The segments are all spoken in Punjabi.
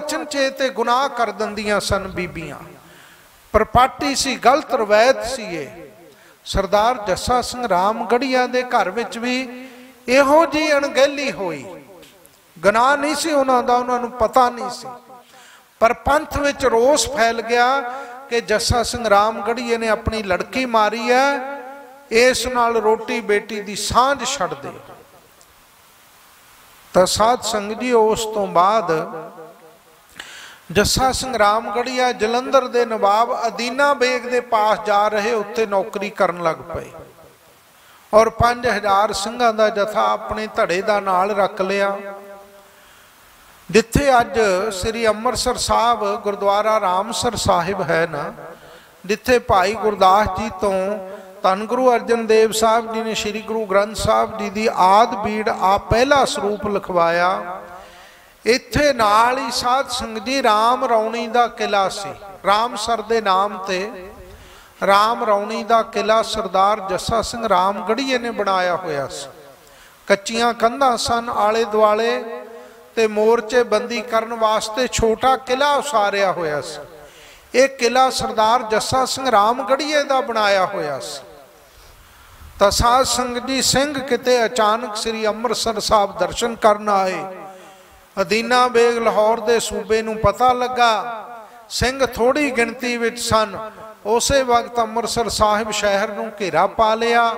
ਅਚਨਚੇ ਗੁਨਾਹ ਕਰ ਦਿੰਦੀਆਂ ਸਨ ਬੀਬੀਆਂ। ਪਰਪਾਟੀ ਸੀ, ਗਲਤ ਰਵਾਇਤ ਸੀ ਇਹ। ਸਰਦਾਰ ਜੱਸਾ ਸਿੰਘ ਰਾਮਗੜੀਆ ਦੇ ਘਰ ਵਿੱਚ ਵੀ ਇਹੋ ਜੀ ਅਣਗਹਿਲੀ ਹੋਈ। ਗੁਨਾਹ ਨਹੀਂ ਸੀ ਉਹਨਾਂ ਦਾ, ਉਹਨਾਂ ਨੂੰ ਪਤਾ ਨਹੀਂ ਸੀ। ਪਰ ਪੰਥ ਵਿੱਚ ਰੋਸ ਫੈਲ ਗਿਆ ਕਿ ਜੱਸਾ ਸਿੰਘ ਰਾਮਗੜੀਏ ਨੇ ਆਪਣੀ ਲੜਕੀ ਮਾਰੀ ਹੈ, ਇਸ ਨਾਲ ਰੋਟੀ ਬੇਟੀ ਦੀ ਸਾਂਝ ਛੱਡ ਦੇ। ਤਾਂ ਸਾਧ ਸੰਗਤ ਜੀ, ਉਸ ਤੋਂ ਬਾਅਦ ਜੱਸਾ ਸਿੰਘ ਰਾਮਗੜੀਆ ਜਲੰਧਰ ਦੇ ਨਵਾਬ ਅਦੀਨਾ ਬੇਗ ਦੇ ਪਾਸ ਜਾ ਰਹੇ ਉੱਥੇ ਨੌਕਰੀ ਕਰਨ ਲੱਗ ਪਏ। ਔਰ 5000 ਸਿੰਘਾਂ ਦਾ ਜਥਾ ਆਪਣੇ ਧੜੇ ਦਾ ਨਾਲ ਰੱਖ ਲਿਆ। ਜਿੱਥੇ ਅੱਜ ਸ੍ਰੀ ਅੰਮ੍ਰਿਤਸਰ ਸਾਹਿਬ ਗੁਰਦੁਆਰਾ ਰਾਮਸਰ ਸਾਹਿਬ ਹੈ ਨਾ, ਜਿੱਥੇ ਭਾਈ ਗੁਰਦਾਸ ਜੀ ਤੋਂ ਧੰਨ ਗੁਰੂ ਅਰਜਨ ਦੇਵ ਸਾਹਿਬ ਜੀ ਨੇ ਸ੍ਰੀ ਗੁਰੂ ਗ੍ਰੰਥ ਸਾਹਿਬ ਜੀ ਦੀ ਆਦ ਬੀੜ ਆ ਪਹਿਲਾ ਸਰੂਪ ਲਿਖਵਾਇਆ। ਇੱਥੇ ਨਾਲ ਹੀ ਸਾਧ ਸੰਗਤ ਜੀ ਰਾਮ ਰੌਣੀ ਦਾ ਕਿਲਾ ਸੀ। ਰਾਮਸਰ ਦੇ ਨਾਮ ਤੇ ਰਾਮ ਰੌਣੀ ਦਾ ਕਿਲਾ ਸਰਦਾਰ ਜੱਸਾ ਸਿੰਘ ਰਾਮਗੜੀਏ ਨੇ ਬਣਾਇਆ ਹੋਇਆ ਸੀ। ਕੱਚੀਆਂ ਕੰਧਾਂ ਸਨ ਆਲੇ ਦੁਆਲੇ ਤੇ ਮੋਰਚੇ ਬੰਦੀ ਕਰਨ ਵਾਸਤੇ ਛੋਟਾ ਕਿਲਾ ਉਸਾਰਿਆ ਹੋਇਆ ਸੀ। ਇਹ ਕਿਲਾ ਸਰਦਾਰ ਜੱਸਾ ਸਿੰਘ ਰਾਮਗੜੀਏ ਦਾ ਬਣਾਇਆ ਹੋਇਆ ਸੀ। ਤਾਂ ਸਾਧ ਸੰਗਤ ਜੀ ਸਿੰਘ ਕਿਤੇ ਅਚਾਨਕ ਸ੍ਰੀ ਅੰਮ੍ਰਿਤਸਰ ਸਾਹਿਬ ਦਰਸ਼ਨ ਕਰਨ ਆਏ। ਅਦੀਨਾ ਬੇਗ ਲਾਹੌਰ ਦੇ ਸੂਬੇ ਨੂੰ ਪਤਾ ਲੱਗਾ, ਸਿੰਘ ਥੋੜੀ ਗਿਣਤੀ ਵਿੱਚ ਸਨ। ਉਸੇ ਵਕਤ ਅੰਮ੍ਰਿਤਸਰ ਸਾਹਿਬ ਸ਼ਹਿਰ ਨੂੰ ਘੇਰਾ ਪਾ ਲਿਆ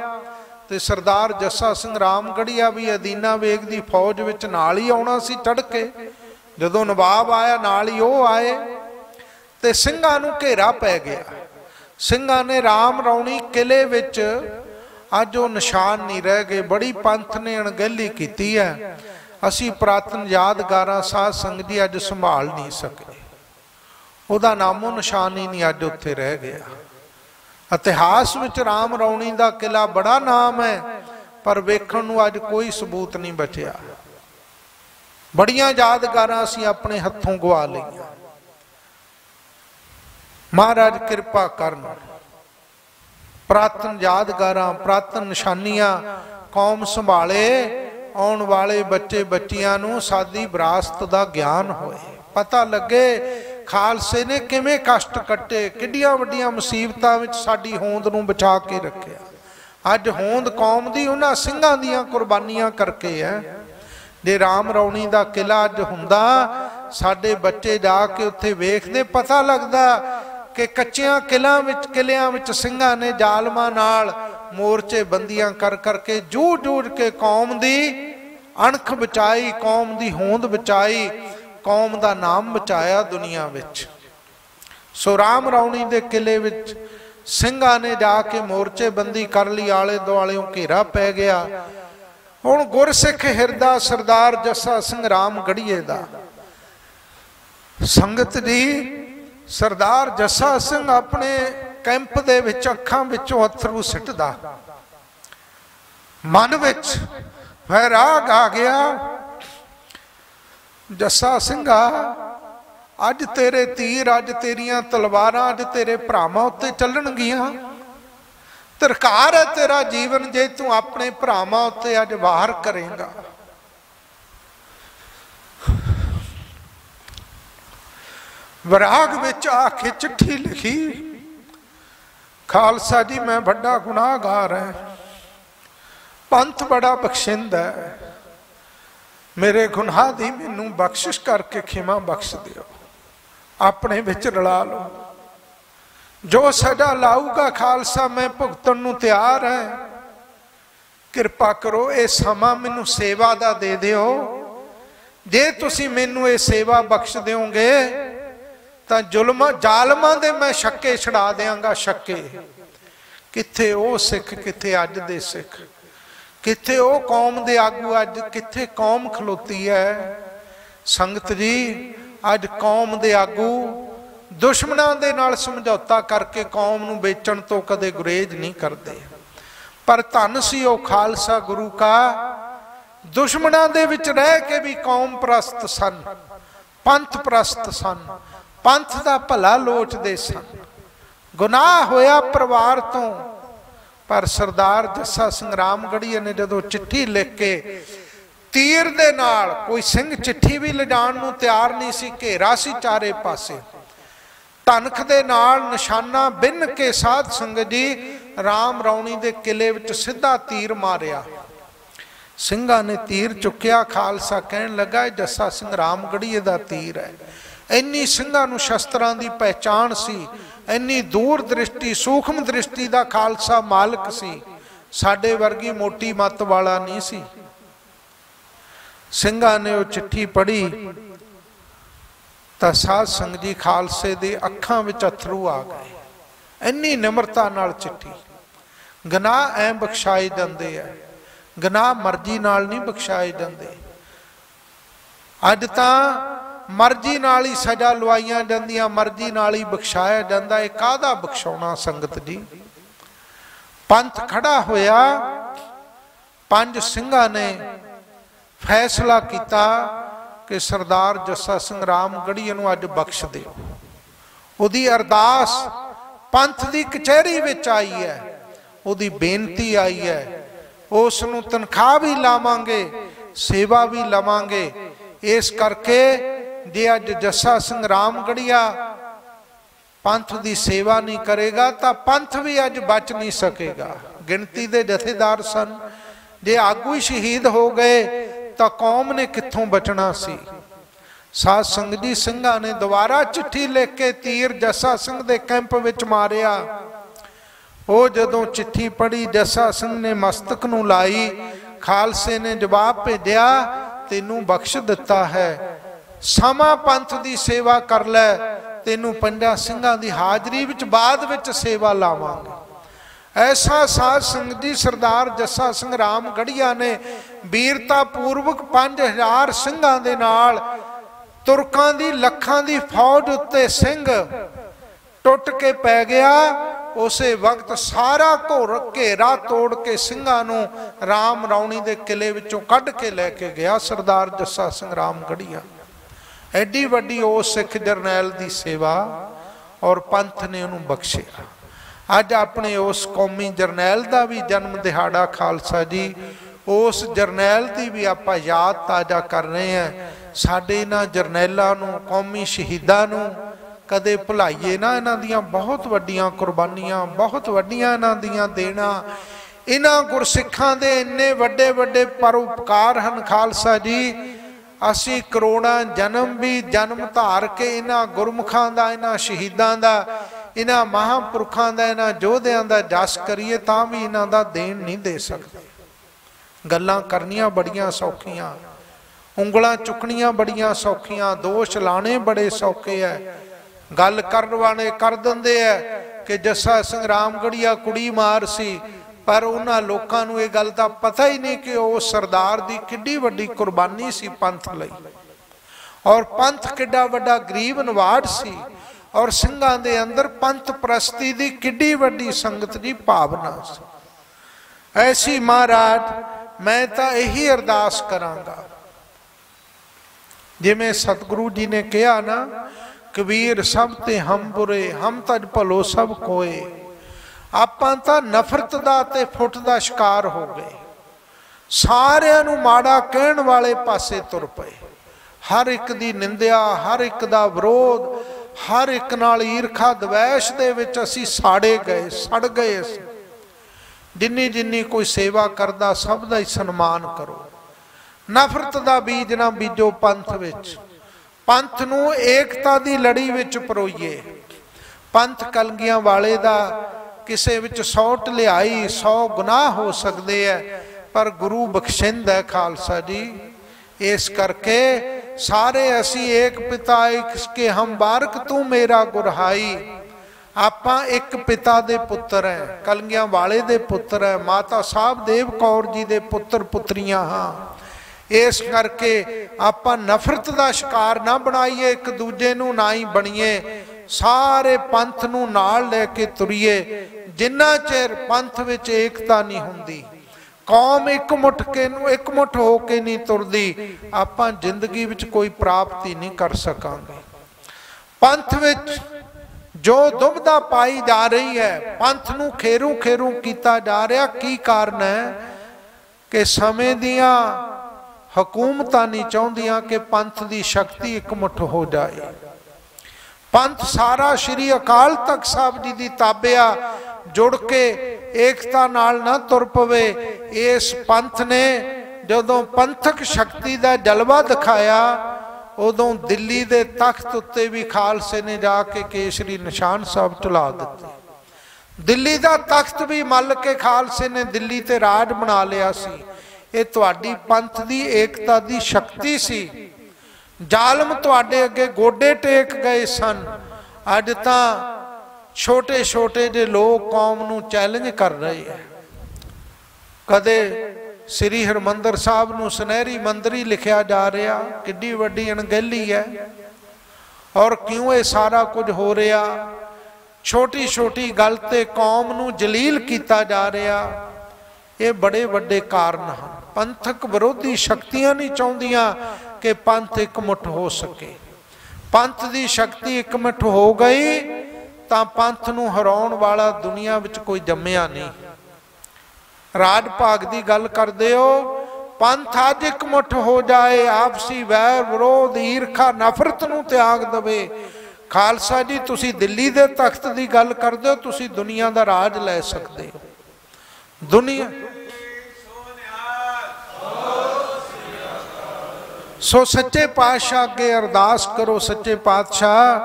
ਤੇ ਸਰਦਾਰ ਜੱਸਾ ਸਿੰਘ ਰਾਮਗੜੀਆ ਵੀ ਅਦੀਨਾ ਬੇਗ ਦੀ ਫੌਜ ਵਿੱਚ ਨਾਲ ਹੀ ਆਉਣਾ ਸੀ ਚੜ ਕੇ ਜਦੋਂ ਨਵਾਬ ਆਇਆ, ਨਾਲ ਹੀ ਉਹ ਆਏ ਤੇ ਸਿੰਘਾਂ ਨੂੰ ਘੇਰਾ ਪੈ ਗਿਆ। ਸਿੰਘਾਂ ਨੇ ਰਾਮ ਰੌਣੀ ਕਿਲੇ ਵਿੱਚ, ਅੱਜ ਉਹ ਨਿਸ਼ਾਨ ਨਹੀਂ ਰਹਿ ਗਏ, ਬੜੀ ਪੰਥ ਨੇ ਅਣਗਹਿਲੀ ਕੀਤੀ ਹੈ। ਅਸੀਂ ਪ੍ਰਾਤਨ ਯਾਦਗਾਰਾਂ ਸਾਧ ਸੰਗਤ ਜੀ ਅੱਜ ਸੰਭਾਲ ਨਹੀਂ ਸਕੇ। ਉਹਦਾ ਨਾਮੋ ਨਿਸ਼ਾਨ ਹੀ ਨਹੀਂ ਅੱਜ ਉੱਥੇ ਰਹਿ ਗਿਆ। ਇਤਿਹਾਸ ਵਿੱਚ ਰਾਮ ਰੌਣੀ ਦਾ ਕਿਲਾ ਬੜਾ ਨਾਮ ਹੈ, ਪਰ ਵੇਖਣ ਨੂੰ ਅੱਜ ਕੋਈ ਸਬੂਤ ਨਹੀਂ ਬਚਿਆ। ਬੜੀਆਂ ਯਾਦਗਾਰਾਂ ਅਸੀਂ ਆਪਣੇ ਹੱਥੋਂ ਗਵਾ ਲਈਆਂ। ਮਹਾਰਾਜ ਕਿਰਪਾ ਕਰਨ। ਪ੍ਰਾਤਨ ਯਾਦਗਾਰਾਂ, ਪ੍ਰਾਤਨ ਨਿਸ਼ਾਨੀਆਂ ਕੌਮ ਸੰਭਾਲੇ। ਆਉਣ ਵਾਲੇ ਬੱਚੇ ਬੱਚੀਆਂ ਨੂੰ ਸਾਦੀ ਵਿਰਾਸਤ ਦਾ ਗਿਆਨ ਹੋਏ। ਪਤਾ ਲੱਗੇ, ਖਾਲਸੇ ਨੇ ਕਿਵੇਂ ਕਸ਼ਟ ਕੱਟੇ, ਕਿੱਡੀਆਂ ਵੱਡੀਆਂ ਮੁਸੀਬਤਾਂ ਵਿੱਚ ਸਾਡੀ ਹੋਂਦ ਨੂੰ ਬਚਾ ਕੇ ਰੱਖਿਆ। ਅੱਜ ਹੋਂਦ ਕੌਮ ਦੀ ਉਹਨਾਂ ਸਿੰਘਾਂ ਦੀਆਂ ਕੁਰਬਾਨੀਆਂ ਕਰਕੇ ਹੈ। ਜੇ ਰਾਮ ਰੌਣੀ ਦਾ ਕਿਲਾ ਅੱਜ ਹੁੰਦਾ, ਸਾਡੇ ਬੱਚੇ ਜਾ ਕੇ ਉੱਥੇ ਵੇਖਦੇ, ਪਤਾ ਲੱਗਦਾ ਕਿ ਕੱਚਿਆਂ ਕਿਲਾਂ ਵਿੱਚ ਕਿਲਿਆਂ ਵਿੱਚ ਸਿੰਘਾਂ ਨੇ ਜ਼ਾਲਮਾਂ ਨਾਲ ਮੋਰਚੇ ਬੰਦੀਆਂ ਕਰ ਕਰਕੇ ਜੂਝ ਜੂਝ ਕੇ ਕੌਮ ਦੀ ਅਣਖ ਬਚਾਈ, ਕੌਮ ਦੀ ਹੋਂਦ ਬਚਾਈ, ਕੌਮ ਦਾ ਨਾਮ ਬਚਾਇਆ ਦੁਨੀਆ ਵਿੱਚ। ਸੋ ਰਾਮ ਰੌਣੀ ਦੇ ਕਿਲੇ ਵਿੱਚ ਸਿੰਘਾਂ ਨੇ ਜਾ ਕੇ ਮੋਰਚੇ ਬੰਦੀ ਕਰ ਲਈ, ਆਲੇ ਦੁਆਲਿਓਂ ਘੇਰਾ ਪੈ ਗਿਆ। ਹੁਣ ਗੁਰਸਿੱਖ ਹਿਰਦਾ ਸਰਦਾਰ ਜੱਸਾ ਸਿੰਘ ਰਾਮ ਗੜੀਏ ਦਾ। ਸੰਗਤ ਜੀ ਸਰਦਾਰ ਜੱਸਾ ਸਿੰਘ ਆਪਣੇ ਕੈਂਪ ਦੇ ਵਿੱਚ ਅੱਖਾਂ ਵਿੱਚੋਂ ਅਥਰੂ ਸਿੱਟਦਾ। ਮਨ ਵਿੱਚ ਵੈਰਾਗ ਆ ਗਿਆ। ਜੱਸਾ ਸਿੰਘਾ, ਅੱਜ ਤੇਰੇ ਤੀਰ, ਅੱਜ ਤੇਰੀਆਂ ਤਲਵਾਰਾਂ, ਅੱਜ ਤੇਰੇ ਭਰਾਵਾਂ ਉੱਤੇ ਚੱਲਣਗੀਆਂ। ਤਰਕਾਰ ਹੈ ਤੇਰਾ ਜੀਵਨ, ਜੇ ਤੂੰ ਆਪਣੇ ਭਰਾਵਾਂ ਉੱਤੇ ਅੱਜ ਵਾਰ ਕਰੇਗਾ। ਵਿਰਾਗ ਵਿੱਚ ਆ ਕੇ ਚਿੱਠੀ ਲਿਖੀ। ਖਾਲਸਾ ਜੀ, ਮੈਂ ਵੱਡਾ ਗੁਨਾਹਗਾਰ ਹਾਂ। ਪੰਥ ਬੜਾ ਬਖਸ਼ਿੰਦ ਹੈ। ਮੇਰੇ ਗੁਨਾਹ ਦੀ ਮੈਨੂੰ ਬਖਸ਼ਿਸ਼ ਕਰਕੇ ਖਿਮਾ ਬਖਸ਼ ਦਿਓ। ਆਪਣੇ ਵਿੱਚ ਰਲਾ ਲਓ। ਜੋ ਸਦਾ ਲਾਊਗਾ ਖਾਲਸਾ, ਮੈਂ ਭੁਗਤਣ ਨੂੰ ਤਿਆਰ ਹਾਂ। ਕਿਰਪਾ ਕਰੋ, ਇਹ ਸਮਾਂ ਮੈਨੂੰ ਸੇਵਾ ਦਾ ਦੇ ਦਿਓ। ਜੇ ਤੁਸੀਂ ਮੈਨੂੰ ਇਹ ਸੇਵਾ ਬਖਸ਼ ਦਿਓਗੇ ਤਾਂ ਜ਼ੁਲਮਾਂ ਜ਼ਾਲਮਾਂ ਦੇ ਮੈਂ ਸ਼ੱਕੇ ਛਡਾ ਦੇਵਾਂਗਾ ਸ਼ੱਕੇ। ਕਿੱਥੇ ਉਹ ਸਿੱਖ, ਕਿੱਥੇ ਅੱਜ ਦੇ ਸਿੱਖ। ਕਿੱਥੇ ਉਹ ਕੌਮ ਦੇ ਆਗੂ ਅੱਜ, ਕਿੱਥੇ ਕੌਮ ਖਲੋਤੀ ਹੈ ਸੰਗਤ ਜੀ, ਅੱਜ ਕੌਮ ਦੇ ਆਗੂ ਦੁਸ਼ਮਣਾਂ ਦੇ ਨਾਲ ਸਮਝੌਤਾ ਕਰਕੇ ਕੌਮ ਨੂੰ ਵੇਚਣ ਤੋਂ ਕਦੇ ਗੁਰੇਜ਼ ਨਹੀਂ ਕਰਦੇ। ਪਰ ਧੰਨ ਸੀ ਉਹ ਖਾਲਸਾ ਗੁਰੂ ਕਾ। ਦੁਸ਼ਮਣਾਂ ਦੇ ਵਿੱਚ ਰਹਿ ਕੇ ਵੀ ਕੌਮ ਪ੍ਰਸਤ ਸਨ, ਪੰਥ ਪ੍ਰਸਤ ਸਨ। ਪੰਥ ਦਾ ਭਲਾ ਲੋਚਦੇ ਸਨ। ਗੁਨਾਹ ਹੋਇਆ ਪਰਿਵਾਰ ਤੋਂ, ਪਰ ਸਰਦਾਰ ਜੱਸਾ ਸਿੰਘ ਰਾਮਗੜੀਏ ਨੇ ਜਦੋਂ ਚਿੱਠੀ ਲਿਖ ਕੇ ਤੀਰ ਦੇ ਨਾਲ ਕੋਈ ਸਿੰਘ ਚਿੱਠੀ ਵੀ ਲਿਜਾਣ ਨੂੰ ਤਿਆਰ ਨਹੀਂ ਸੀ, ਘੇਰਾ ਸੀ ਚਾਰੇ ਪਾਸੇ। ਧਨਖ ਦੇ ਨਾਲ ਨਿਸ਼ਾਨਾ ਬਿੰਨ ਕੇ ਸਾਧ ਸੰਗਤ ਜੀ ਰਾਮ ਰੌਣੀ ਦੇ ਕਿਲੇ ਵਿੱਚ ਸਿੱਧਾ ਤੀਰ ਮਾਰਿਆ। ਸਿੰਘਾਂ ਨੇ ਤੀਰ ਚੁੱਕਿਆ, ਖਾਲਸਾ ਕਹਿਣ ਲੱਗਾ ਜੱਸਾ ਸਿੰਘ ਰਾਮਗੜੀਏ ਦਾ ਤੀਰ ਹੈ। ਇੰਨੀ ਸਿੰਘਾਂ ਨੂੰ ਸ਼ਸਤਰਾਂ ਦੀ ਪਹਿਚਾਣ ਸੀ, ਇੰਨੀ ਦੂਰ ਦ੍ਰਿਸ਼ਟੀ, ਸੂਖਮ ਦ੍ਰਿਸ਼ਟੀ ਦਾ ਖਾਲਸਾ ਮਾਲਕ ਸੀ। ਸਾਡੇ ਵਰਗੀ ਮੋਟੀ ਮੱਤ ਵਾਲਾ ਨਹੀਂ ਸੀ। ਸਿੰਘਾਂ ਨੇ ਉਹ ਚਿੱਠੀ ਪੜ੍ਹੀ, ਤਾਂ ਸਾਧ ਸੰਗ ਜੀ ਖਾਲਸੇ ਦੇ ਅੱਖਾਂ ਵਿੱਚ ਅਥਰੂ ਆ ਗਏ। ਇੰਨੀ ਨਿਮਰਤਾ ਨਾਲ ਚਿੱਠੀ। ਗਨਾਹ ਐ ਬਖਸ਼ਾਏ ਜਾਂਦੇ ਆ। ਗਨਾਹ ਮਰਜ਼ੀ ਨਾਲ ਨਹੀਂ ਬਖਸ਼ਾਏ ਜਾਂਦੇ। ਅੱਜ ਤਾਂ ਮਰਜ਼ੀ ਨਾਲ ਹੀ ਸਜ਼ਾ ਲਵਾਈਆਂ ਜਾਂਦੀਆਂ, ਮਰਜ਼ੀ ਨਾਲ ਹੀ ਬਖਸ਼ਾਇਆ ਜਾਂਦਾ। ਇਹ ਕਾਹਦਾ ਬਖਸ਼ਾਉਣਾ ਸੰਗਤ ਜੀ? ਪੰਥ ਖੜਾ ਹੋਇਆ, ਪੰਜ ਸਿੰਘਾਂ ਨੇ ਫੈਸਲਾ ਕੀਤਾ ਕਿ ਸਰਦਾਰ ਜੱਸਾ ਸਿੰਘ ਰਾਮ ਗੜੀਏ ਨੂੰ ਅੱਜ ਬਖਸ਼ ਦਿਓ। ਉਹਦੀ ਅਰਦਾਸ ਪੰਥ ਦੀ ਕਚਹਿਰੀ ਵਿੱਚ ਆਈ ਹੈ। ਉਹਦੀ ਬੇਨਤੀ ਆਈ ਹੈ। ਉਸ ਨੂੰ ਤਨਖਾਹ ਵੀ ਲਾਵਾਂਗੇ, ਸੇਵਾ ਵੀ ਲਵਾਂਗੇ। ਇਸ ਕਰਕੇ ਜੇ ਅੱਜ ਜੱਸਾ ਸਿੰਘ ਰਾਮਗੜੀਆ ਪੰਥ ਦੀ ਸੇਵਾ ਨਹੀਂ ਕਰੇਗਾ, ਤਾਂ ਪੰਥ ਵੀ ਅੱਜ ਬਚ ਨਹੀਂ ਸਕੇਗਾ। ਗਿਣਤੀ ਦੇ ਜਥੇਦਾਰ ਸਨ, ਜੇ ਆਗੂ ਸ਼ਹੀਦ ਹੋ ਗਏ, ਤਾਂ ਕੌਮ ਨੇ ਕਿੱਥੋਂ ਬਚਣਾ ਸੀ? ਸਾਧ ਸੰਗਤ ਜੀ, ਸਿੰਘਾਂ ਨੇ ਦੁਬਾਰਾ ਚਿੱਠੀ ਲਿਖ ਕੇ ਤੀਰ ਜੱਸਾ ਸਿੰਘ ਦੇ ਕੈਂਪ ਵਿੱਚ ਮਾਰਿਆ। ਉਹ ਜਦੋਂ ਚਿੱਠੀ ਪੜ੍ਹੀ, ਜੱਸਾ ਸਿੰਘ ਨੇ ਮਸਤਕ ਨੂੰ ਲਾਈ, ਖਾਲਸੇ ਨੇ ਜਵਾਬ ਭੇਜਿਆ, ਤੈਨੂੰ ਬਖਸ਼ ਦਿੱਤਾ ਹੈ। ਸਮਾਂ ਪੰਥ ਦੀ ਸੇਵਾ ਕਰ ਲੈ, ਤੈਨੂੰ ਪੰਜਾਂ ਸਿੰਘਾਂ ਦੀ ਹਾਜ਼ਰੀ ਵਿੱਚ ਬਾਅਦ ਵਿੱਚ ਸੇਵਾ ਲਾਵਾਂਗੇ। ਐਸਾ ਸਾਧ ਸੰਗਤ ਦੀ ਸਰਦਾਰ ਜੱਸਾ ਸਿੰਘ ਰਾਮ ਗੜੀਆ ਨੇ ਵੀਰਤਾ ਪੂਰਵਕ 5000 ਸਿੰਘਾਂ ਦੇ ਨਾਲ ਤੁਰਕਾਂ ਦੀ, ਲੱਖਾਂ ਦੀ ਫੌਜ ਉੱਤੇ ਸਿੰਘ ਟੁੱਟ ਕੇ ਪੈ ਗਿਆ। ਉਸੇ ਵਕਤ ਸਾਰਾ ਘੋਰ ਘੇਰਾ ਤੋੜ ਕੇ ਸਿੰਘਾਂ ਨੂੰ ਰਾਮ ਰੌਣੀ ਦੇ ਕਿਲੇ ਵਿੱਚੋਂ ਕੱਢ ਕੇ ਲੈ ਕੇ ਗਿਆ ਸਰਦਾਰ ਜੱਸਾ ਸਿੰਘ ਰਾਮ ਗੜੀਆ ਐਡੀ ਵੱਡੀ ਉਹ ਸਿੱਖ ਜਰਨੈਲ ਦੀ ਸੇਵਾ ਔਰ ਪੰਥ ਨੇ ਉਹਨੂੰ ਬਖਸ਼ਿਆ। ਅੱਜ ਆਪਣੇ ਉਸ ਕੌਮੀ ਜਰਨੈਲ ਦਾ ਵੀ ਜਨਮ ਦਿਹਾੜਾ ਖਾਲਸਾ ਜੀ, ਉਸ ਜਰਨੈਲ ਦੀ ਵੀ ਆਪਾਂ ਯਾਦ ਤਾਜ਼ਾ ਕਰ ਰਹੇ ਹਾਂ। ਸਾਡੇ ਇਹਨਾਂ ਜਰਨੈਲਾਂ ਨੂੰ, ਕੌਮੀ ਸ਼ਹੀਦਾਂ ਨੂੰ ਕਦੇ ਭੁਲਾਈਏ ਨਾ ਇਹਨਾਂ ਦੀਆਂ ਬਹੁਤ ਵੱਡੀਆਂ ਕੁਰਬਾਨੀਆਂ, ਬਹੁਤ ਵੱਡੀਆਂ ਇਹਨਾਂ ਦੀਆਂ ਦੇਣਾ। ਇਹਨਾਂ ਗੁਰਸਿੱਖਾਂ ਦੇ ਇੰਨੇ ਵੱਡੇ ਵੱਡੇ ਪਰਉਪਕਾਰ ਹਨ ਖਾਲਸਾ ਜੀ ਅਸੀਂ ਕਰੋੜਾਂ ਜਨਮ ਵੀ ਜਨਮ ਧਾਰ ਕੇ ਇਹਨਾਂ ਗੁਰਮੁਖਾਂ ਦਾ, ਇਹਨਾਂ ਸ਼ਹੀਦਾਂ ਦਾ, ਇਹਨਾਂ ਮਹਾਂਪੁਰਖਾਂ ਦਾ, ਇਹਨਾਂ ਯੋਧਿਆਂ ਦਾ ਜਸ ਕਰੀਏ ਤਾਂ ਵੀ ਇਹਨਾਂ ਦਾ ਦੇਣ ਨਹੀਂ ਦੇ ਸਕਦੇ। ਗੱਲਾਂ ਕਰਨੀਆਂ ਬੜੀਆਂ ਸੌਖੀਆਂ, ਉਂਗਲਾਂ ਚੁੱਕਣੀਆਂ ਬੜੀਆਂ ਸੌਖੀਆਂ, ਦੋਸ਼ ਲਾਣੇ ਬੜੇ ਸੌਖੇ ਐ। ਗੱਲ ਕਰਨ ਵਾਲੇ ਕਰ ਦਿੰਦੇ ਐ ਕਿ ਜੱਸਾ ਸਿੰਘ ਰਾਮਗੜੀਆ ਕੁੜੀ ਮਾਰ ਸੀ ਪਰ ਉਹਨਾਂ ਲੋਕਾਂ ਨੂੰ ਇਹ ਗੱਲ ਦਾ ਪਤਾ ਹੀ ਨਹੀਂ ਕਿ ਉਹ ਸਰਦਾਰ ਦੀ ਕਿੱਡੀ ਵੱਡੀ ਕੁਰਬਾਨੀ ਸੀ ਪੰਥ ਲਈ। ਔਰ ਪੰਥ ਕਿੱਡਾ ਵੱਡਾ ਗਰੀਬ ਨਿਵਾੜ ਸੀ ਔਰ ਸਿੰਘਾਂ ਦੇ ਅੰਦਰ ਪੰਥ ਪ੍ਰਸਤੀ ਦੀ ਕਿੱਡੀ ਵੱਡੀ ਸੰਗਤ ਦੀ ਭਾਵਨਾ ਸੀ। ਐਸੀ ਮਹਾਰਾਜ, ਮੈਂ ਤਾਂ ਇਹੀ ਅਰਦਾਸ ਕਰਾਂਗਾ। ਜਿਵੇਂ ਸਤਿਗੁਰੂ ਜੀ ਨੇ ਕਿਹਾ ਨਾ, ਕਬੀਰ ਸਭ ਤੇ ਹਮ ਬੁਰੇ, ਹਮ ਤਜ ਭਲੋ ਸਭ ਕੋਏ। ਆਪਾਂ ਤਾਂ ਨਫ਼ਰਤ ਦਾ ਤੇ ਫੁੱਟ ਦਾ ਸ਼ਿਕਾਰ ਹੋ ਗਏ। ਸਾਰਿਆਂ ਨੂੰ ਮਾੜਾ ਕਹਿਣ ਵਾਲੇ ਪਾਸੇ ਤੁਰ ਪਏ। ਹਰ ਇੱਕ ਦੀ ਨਿੰਦਿਆ, ਹਰ ਇੱਕ ਦਾ ਵਿਰੋਧ, ਹਰ ਇੱਕ ਨਾਲ ਈਰਖਾ ਦਵੈਸ਼ ਦੇ ਵਿੱਚ ਅਸੀਂ ਸਾੜੇ ਗਏ, ਸੜ ਗਏ ਅਸੀਂ। ਜਿੰਨੀ ਜਿੰਨੀ ਕੋਈ ਸੇਵਾ ਕਰਦਾ, ਸਭ ਦਾ ਹੀ ਸਨਮਾਨ ਕਰੋ। ਨਫ਼ਰਤ ਦਾ ਬੀਜ ਨਾ ਬੀਜੋ ਪੰਥ ਵਿੱਚ। ਪੰਥ ਨੂੰ ਏਕਤਾ ਦੀ ਲੜੀ ਵਿੱਚ ਪਰੋਈਏ। ਪੰਥ ਕਲਗੀਆਂ ਵਾਲੇ ਦਾ ਕਿਸੇ ਵਿੱਚ 100 ਢਲਿਆਈ 100 ਗੁਨਾਹ ਹੋ ਸਕਦੇ ਐ। ਪਰ ਗੁਰੂ ਬਖਸ਼ਿੰਦ ਹੈ ਖਾਲਸਾ ਜੀ, ਇਸ ਕਰਕੇ ਸਾਰੇ ਅਸੀਂ ਏਕ ਪਿਤਾ ਇੱਕ ਕੇ ਹਮ ਬਾਰਕ ਤੂੰ ਮੇਰਾ ਗੁਰਹਾਈ ਆਪਾਂ ਇੱਕ ਪਿਤਾ ਦੇ ਪੁੱਤਰ ਹੈ ਕਲਗੀਆਂ ਵਾਲੇ ਦੇ ਪੁੱਤਰ ਹੈ ਮਾਤਾ ਸਾਹਿਬ ਦੇਵ ਕੌਰ ਜੀ ਦੇ ਪੁੱਤਰ ਪੁੱਤਰੀਆਂ ਹਾਂ। ਇਸ ਕਰਕੇ ਆਪਾਂ ਨਫ਼ਰਤ ਦਾ ਸ਼ਿਕਾਰ ਨਾ ਬਣਾਈਏ, ਇੱਕ ਦੂਜੇ ਨੂੰ ਨਾ ਹੀ ਬਣੀਏ। ਸਾਰੇ ਪੰਥ ਨੂੰ ਨਾਲ ਲੈ ਕੇ ਤੁਰੀਏ, ਜਿੰਨਾ ਚਿਰ ਪੰਥ ਵਿੱਚ ਏਕਤਾ ਨਹੀਂ ਹੁੰਦੀ। ਕੌਮ ਇੱਕ ਮੁੱਠ ਕੇ ਨੂੰ ਇੱਕ ਮੁੱਠ ਹੋ ਕੇ ਨਹੀਂ ਤੁਰਦੀ। ਆਪਾਂ ਜ਼ਿੰਦਗੀ ਵਿੱਚ ਕੋਈ ਪ੍ਰਾਪਤੀ ਨਹੀਂ ਕਰ ਸਕਾਂਗੇ। ਪੰਥ ਵਿੱਚ ਜੋ ਦੁਬਦਾ ਪਾਈ ਜਾ ਰਹੀ ਹੈ, ਪੰਥ ਨੂੰ ਖੇਰੂ ਖੇਰੂ ਕੀਤਾ ਜਾ ਰਿਹਾ, ਕੀ ਕਾਰਨ ਹੈ? ਕਿ ਸਮੇਂ ਦੀਆਂ ਹਕੂਮਤਾਂ ਨਹੀਂ ਚਾਹੁੰਦੀਆਂ ਕਿ ਪੰਥ ਦੀ ਸ਼ਕਤੀ ਇੱਕ ਮੁੱਠ ਹੋ ਜਾਏ। ਪੰਥ ਸਾਰਾ ਸ਼੍ਰੀ ਅਕਾਲ ਤਖਤ ਸਾਹਿਬ ਜੀ ਦੀ ਤਾਬਿਆ ਜੁੜ ਕੇ ਏਕਤਾ ਨਾਲ ਨਾ ਤੁਰ ਪਵੇ। ਇਸ ਪੰਥ ਨੇ ਜਦੋਂ ਪੰਥਕ ਸ਼ਕਤੀ ਦਾ ਜਲਵਾ ਦਿਖਾਇਆ, ਉਦੋਂ ਦਿੱਲੀ ਦੇ ਤਖਤ ਉੱਤੇ ਵੀ ਖਾਲਸੇ ਨੇ ਜਾ ਕੇ ਕੇਸਰੀ ਨਿਸ਼ਾਨ ਸਾਹਿਬ ਚਲਾ ਦਿੱਤੇ। ਦਿੱਲੀ ਦਾ ਤਖਤ ਵੀ ਮੱਲ ਕੇ ਖਾਲਸੇ ਨੇ ਦਿੱਲੀ ਤੇ ਰਾਜ ਬਣਾ ਲਿਆ ਸੀ। ਇਹ ਤੁਹਾਡੀ ਪੰਥ ਦੀ ਏਕਤਾ ਦੀ ਸ਼ਕਤੀ ਸੀ। ਜ਼ਾਲਮ ਤੁਹਾਡੇ ਅੱਗੇ ਗੋਡੇ ਟੇਕ ਗਏ ਸਨ। ਅੱਜ ਤਾਂ ਛੋਟੇ ਛੋਟੇ ਜਿਹੇ ਲੋਕ ਕੌਮ ਨੂੰ ਚੈਲੰਜ ਕਰ ਰਹੇ ਹੈ ਕਦੇ ਸ੍ਰੀ ਹਰਮੰਦਰ ਸਾਹਿਬ ਨੂੰ ਸੁਨਹਿਰੀ ਮੰਦਰੀ ਲਿਖਿਆ ਜਾ ਰਿਹਾ, ਕਿੱਡੀ ਵੱਡੀ ਅਣਗਹਿਲੀ ਹੈ। ਔਰ ਕਿਉਂ ਇਹ ਸਾਰਾ ਕੁਝ ਹੋ ਰਿਹਾ? ਛੋਟੀ ਛੋਟੀ ਗੱਲ ਤੇ ਕੌਮ ਨੂੰ ਜਲੀਲ ਕੀਤਾ ਜਾ ਰਿਹਾ। ਇਹ ਬੜੇ ਵੱਡੇ ਕਾਰਨ ਹਨ। ਪੰਥਕ ਵਿਰੋਧੀ ਸ਼ਕਤੀਆਂ ਨਹੀਂ ਚਾਹੁੰਦੀਆਂ ਕਿ ਪੰਥ ਇਕਮੁੱਠ ਹੋ ਸਕੇ। ਪੰਥ ਦੀ ਸ਼ਕਤੀ ਇਕਮੁੱਠ ਹੋ ਗਈ, ਤਾਂ ਪੰਥ ਨੂੰ ਹਰਾਉਣ ਵਾਲਾ ਦੁਨੀਆ ਵਿੱਚ ਕੋਈ ਜੰਮਿਆ ਨਹੀਂ। ਰਾਜ ਭਾਗ ਦੀ ਗੱਲ ਕਰਦੇ ਹੋ, ਪੰਥ ਅੱਜ ਇਕਮੁੱਠ ਹੋ ਜਾਏ, ਆਪਸੀ ਵੈਰ, ਵਿਰੋਧ, ਈਰਖਾ, ਨਫ਼ਰਤ ਨੂੰ ਤਿਆਗ ਦਵੇ। ਖਾਲਸਾ ਜੀ, ਤੁਸੀਂ ਦਿੱਲੀ ਦੇ ਤਖਤ ਦੀ ਗੱਲ ਕਰਦੇ ਹੋ, ਤੁਸੀਂ ਦੁਨੀਆ ਦਾ ਰਾਜ ਲੈ ਸਕਦੇ ਹੋ। ਦੁਨੀਆ ਸੋ ਸੱਚੇ ਪਾਤਸ਼ਾਹ ਅੱਗੇ ਅਰਦਾਸ ਕਰੋ, ਸੱਚੇ ਪਾਤਸ਼ਾਹ।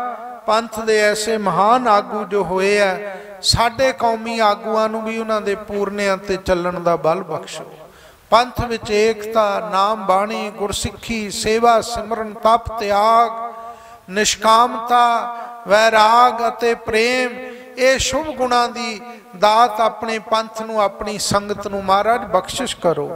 ਪੰਥ ਦੇ ਐਸੇ ਮਹਾਨ ਆਗੂ ਜੋ ਹੋਏ ਆ, ਸਾਡੇ ਕੌਮੀ ਆਗੂਆਂ ਨੂੰ ਵੀ ਉਹਨਾਂ ਦੇ ਪੂਰਨਿਆਂ ਤੇ ਚੱਲਣ ਦਾ ਬਲ ਬਖਸ਼ੋ। ਪੰਥ ਵਿੱਚ ਏਕਤਾ, ਨਾਮ ਬਾਣੀ, ਗੁਰਸਿੱਖੀ, ਸੇਵਾ, ਸਿਮਰਨ, ਤਪ, ਤਿਆਗ, ਨਿਸ਼ਕਾਮਤਾ, ਵੈਰਾਗ ਅਤੇ ਪ੍ਰੇਮ, ਇਹ ਸ਼ੁਭ ਗੁਣਾਂ ਦੀ ਦਾਤ ਆਪਣੇ ਪੰਥ ਨੂੰ, ਆਪਣੀ ਸੰਗਤ ਨੂੰ ਮਹਾਰਾਜ ਬਖਸ਼ਿਸ਼ ਕਰੋ।